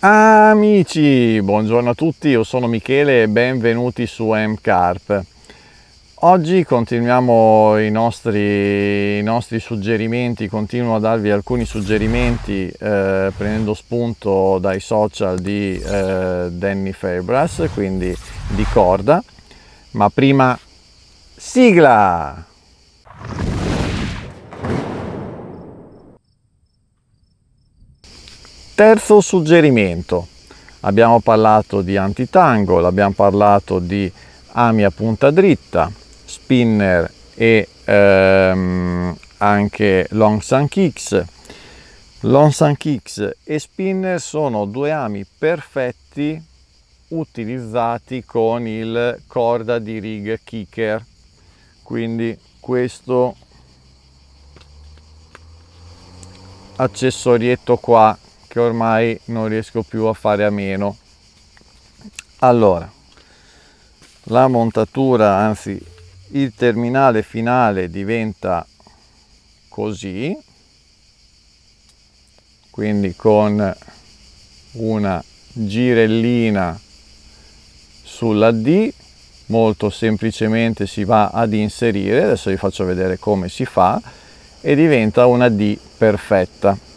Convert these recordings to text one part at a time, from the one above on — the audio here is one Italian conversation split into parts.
Amici, buongiorno a tutti, io sono Michele e benvenuti su MCARP. Oggi continuiamo i nostri, i nostri, suggerimenti, continuo a darvi alcuni suggerimenti eh, prendendo spunto dai social di eh, Danny Fabras, quindi di corda. Ma prima, sigla! Terzo suggerimento, abbiamo parlato di antitangle, abbiamo parlato di ami a punta dritta, spinner e ehm, anche long sun kicks. Long sun kicks e spinner sono due ami perfetti utilizzati con il corda di rig kicker. Quindi questo accessorietto qua che ormai non riesco più a fare a meno. Allora, la montatura, anzi il terminale finale diventa così quindi con una girellina sulla D molto semplicemente si va ad inserire adesso vi faccio vedere come si fa e diventa una D perfetta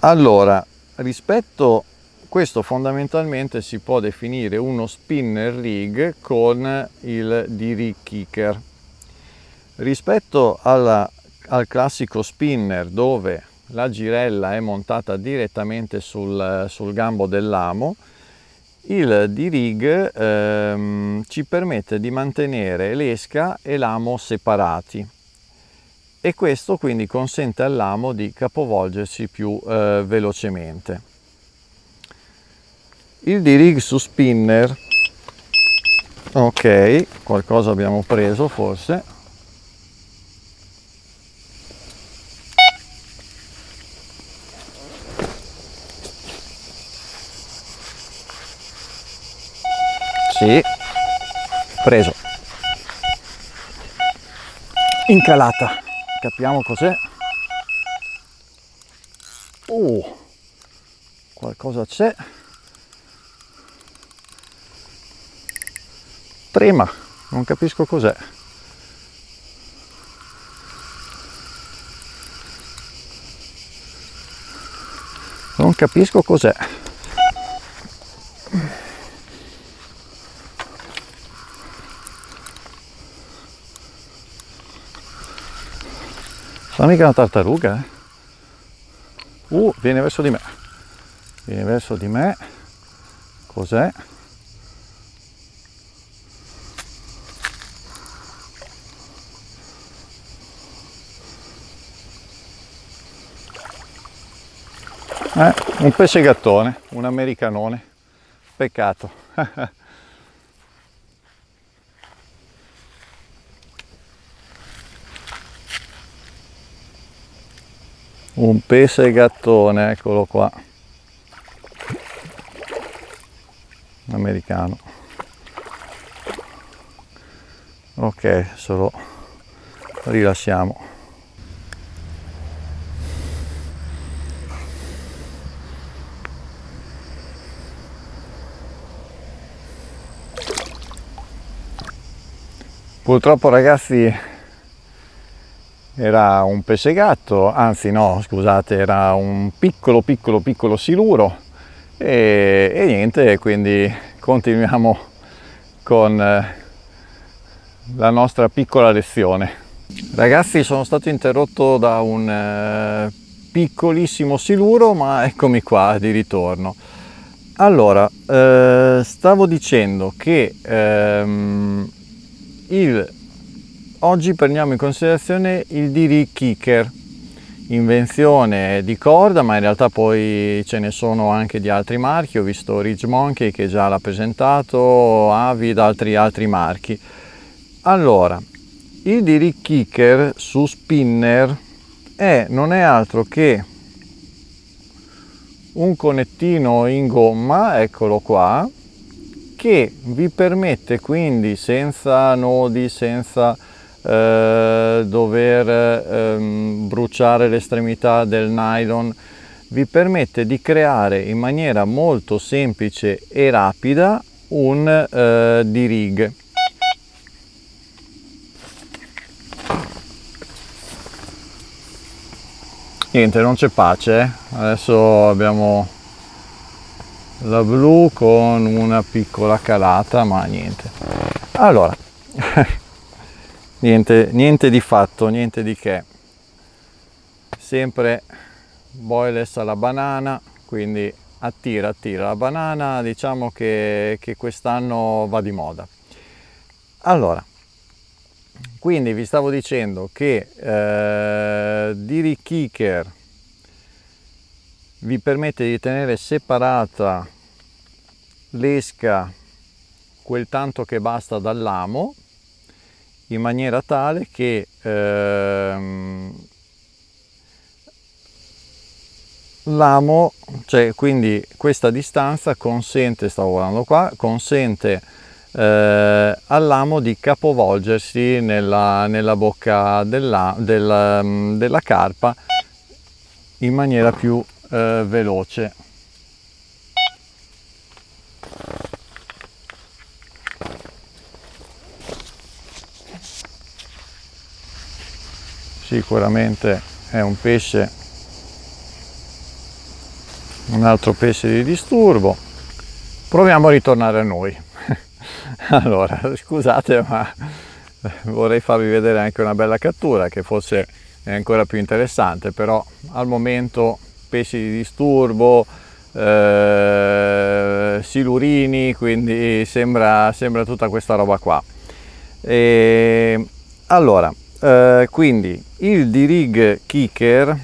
allora rispetto questo fondamentalmente si può definire uno spinner rig con il D-rig kicker. Rispetto alla, al classico spinner dove la girella è montata direttamente sul, sul gambo dell'amo, il D-rig ehm, ci permette di mantenere l'esca e l'amo separati e questo quindi consente all'amo di capovolgersi più eh, velocemente. Il D-Rig su spinner. Ok qualcosa abbiamo preso forse. Sì preso. Incalata capiamo cos'è oh qualcosa c'è trema, non capisco cos'è. Non capisco cos'è. Sta mica una tartaruga, eh? Uh, viene verso di me. Viene verso di me. Cos'è? Eh, un pesce gattone, un americanone, peccato. un pesce gattone, eccolo qua. Americano. Ok, solo rilasciamo. Purtroppo ragazzi era un pesce gatto, anzi no scusate era un piccolo piccolo piccolo siluro e, e niente quindi continuiamo con eh, la nostra piccola lezione. Ragazzi sono stato interrotto da un eh, piccolissimo siluro ma eccomi qua di ritorno. Allora, eh, stavo dicendo che ehm, il, oggi prendiamo in considerazione il D-Rig Kicker, invenzione di corda, ma in realtà poi ce ne sono anche di altri marchi, ho visto Ridge Monkey che già l'ha presentato, Avid, altri, altri marchi. Allora, il D-Rig Kicker su spinner è, non è altro che un connettino in gomma, eccolo qua, che vi permette quindi senza nodi, senza eh, dover ehm, bruciare l'estremità del nylon, vi permette di creare in maniera molto semplice e rapida un eh, D-rig. Niente, non c'è pace, eh? adesso abbiamo la blu con una piccola calata, ma niente. Allora, niente, niente di fatto, niente di che. Sempre boyless alla banana, quindi attira, attira. La banana diciamo che, che quest'anno va di moda. Allora, quindi vi stavo dicendo che eh, Diri Kicker vi permette di tenere separata l'esca quel tanto che basta dall'amo in maniera tale che ehm, l'amo, cioè quindi questa distanza consente, stavo guardando qua, consente eh, all'amo di capovolgersi nella, nella bocca della, della, della, carpa in maniera più eh, veloce. Sicuramente è un pesce un altro pesce di disturbo. Proviamo a ritornare a noi. Allora scusate ma vorrei farvi vedere anche una bella cattura che forse è ancora più interessante però al momento pesci di disturbo eh, silurini quindi sembra, sembra tutta questa roba qua. E, allora eh, quindi il D-Rig Kicker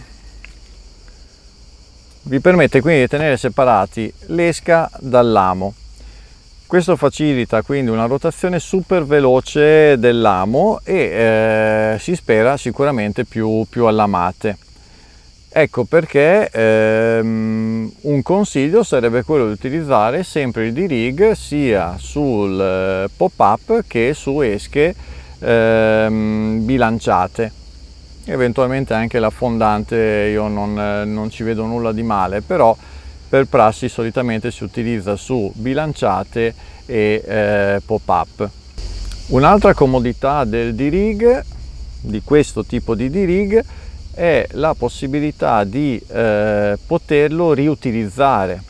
vi permette quindi di tenere separati l'esca dall'amo. Questo facilita quindi una rotazione super veloce dell'amo e eh, si spera sicuramente più, più allamate. Ecco perché ehm, un consiglio sarebbe quello di utilizzare sempre il D-Rig sia sul eh, pop-up che su esche ehm, bilanciate eventualmente anche la fondante io non, non ci vedo nulla di male però per prassi solitamente si utilizza su bilanciate e eh, pop-up. Un'altra comodità del D-Rig, di questo tipo di D-Rig, è la possibilità di eh, poterlo riutilizzare.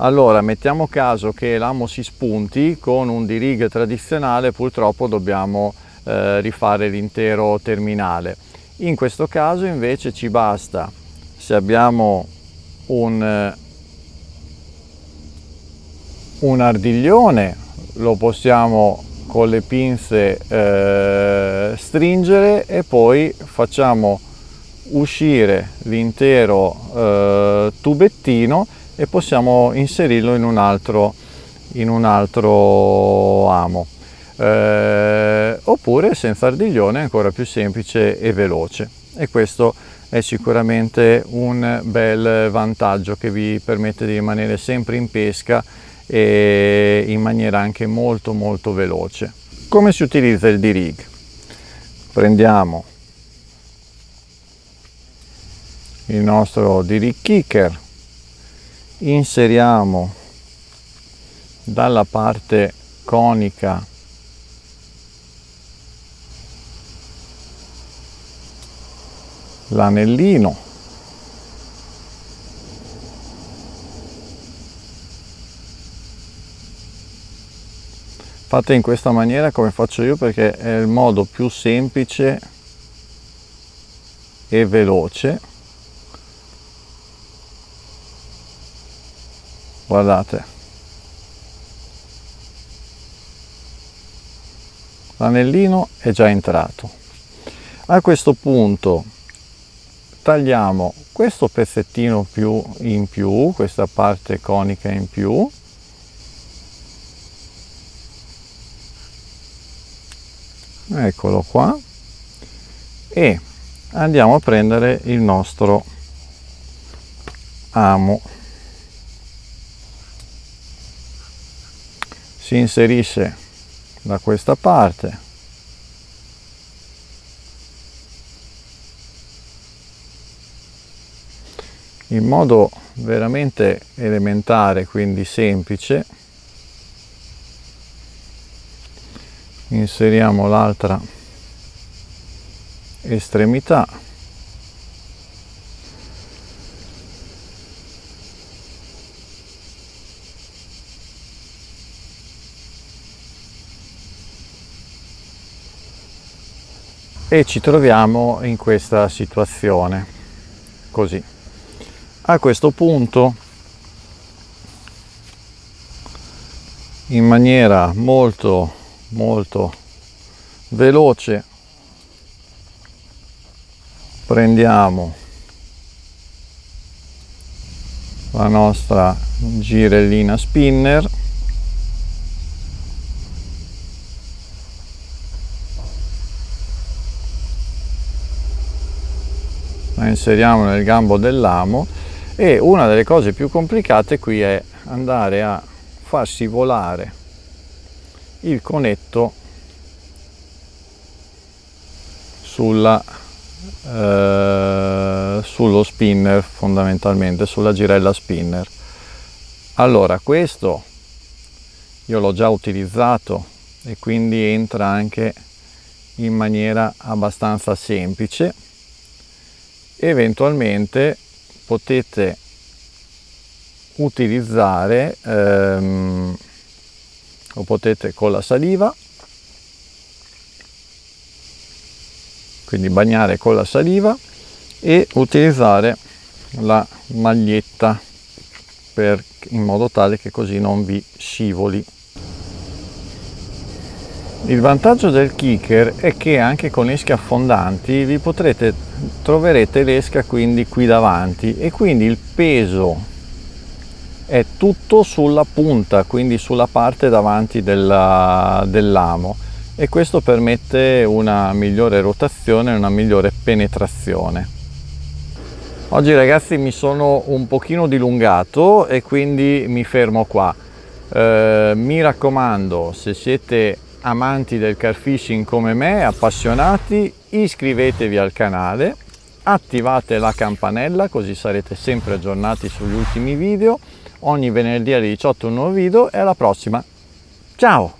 Allora, mettiamo caso che l'amo si spunti, con un D-Rig tradizionale purtroppo dobbiamo eh, rifare l'intero terminale. In questo caso invece ci basta, se abbiamo un, un ardiglione, lo possiamo con le pinze eh, stringere e poi facciamo uscire l'intero eh, tubettino e possiamo inserirlo in un altro, in un altro amo eh, oppure senza ardiglione ancora più semplice e veloce e questo è sicuramente un bel vantaggio che vi permette di rimanere sempre in pesca e in maniera anche molto molto veloce. Come si utilizza il D-Rig? Prendiamo il nostro D-Rig Kicker, inseriamo dalla parte conica l'anellino. Fate in questa maniera come faccio io perché è il modo più semplice e veloce guardate. L'anellino è già entrato. A questo punto tagliamo questo pezzettino più in più, questa parte conica in più, eccolo qua, e andiamo a prendere il nostro amo. Si inserisce da questa parte. In modo veramente elementare quindi semplice inseriamo l'altra estremità e ci troviamo in questa situazione così. A questo punto in maniera molto molto veloce prendiamo la nostra girellina spinner la inseriamo nel gambo dell'amo e una delle cose più complicate qui è andare a farsi volare il conetto sulla, eh, sullo spinner fondamentalmente, sulla girella spinner. Allora questo io l'ho già utilizzato e quindi entra anche in maniera abbastanza semplice. Eventualmente potete utilizzare ehm, lo potete con la saliva quindi bagnare con la saliva e utilizzare la maglietta per, in modo tale che così non vi scivoli il vantaggio del kicker è che anche con esche affondanti vi potrete troverete l'esca quindi qui davanti e quindi il peso è tutto sulla punta, quindi sulla parte davanti della, dell'amo e questo permette una migliore rotazione e una migliore penetrazione. Oggi ragazzi mi sono un pochino dilungato e quindi mi fermo qua. Eh, mi raccomando, se siete amanti del car fishing come me, appassionati, iscrivetevi al canale, attivate la campanella così sarete sempre aggiornati sugli ultimi video ogni venerdì alle 18 un nuovo video e alla prossima. Ciao!